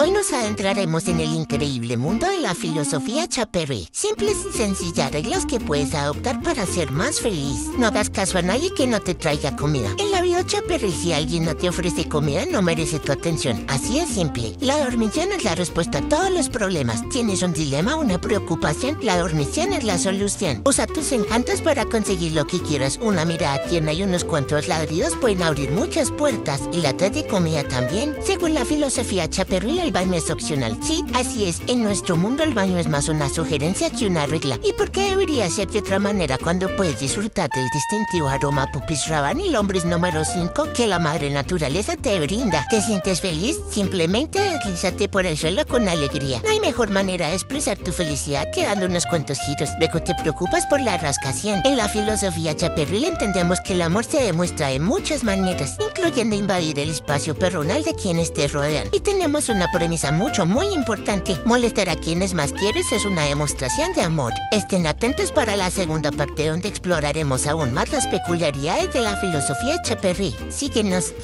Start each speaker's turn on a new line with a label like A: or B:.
A: Hoy nos adentraremos en el increíble mundo de la filosofía Chaperry. Simples y sencillas reglas que puedes adoptar para ser más feliz. No hagas caso a nadie que no te traiga comida. Chaperry, si alguien no te ofrece comida, no merece tu atención. Así es simple. La dormición es la respuesta a todos los problemas. Tienes un dilema una preocupación, la dormición es la solución. Usa tus encantos para conseguir lo que quieras. Una mirada tierna y unos cuantos ladridos pueden abrir muchas puertas. Y la de comida también. Según la filosofía Chaperry, el baño es opcional. Sí, así es. En nuestro mundo el baño es más una sugerencia que una regla. ¿Y por qué debería ser de otra manera cuando puedes disfrutar del distintivo aroma Pupis Rabanne y Lombres número 5 que la madre naturaleza te brinda? ¿Te sientes feliz? Simplemente deslízate por el suelo con alegría. No hay mejor manera de expresar tu felicidad que dando unos cuantos giros. Luego te preocupas por la rascación. En la filosofía chaperril entendemos que el amor se demuestra de muchas maneras, incluyendo invadir el espacio personal de quienes te rodean. Y tenemos una premisa mucho, muy importante. Molestar a quienes más quieres es una demostración de amor. Estén atentos para la segunda parte donde exploraremos aún más las peculiaridades de la filosofía Chaperry. Síguenos.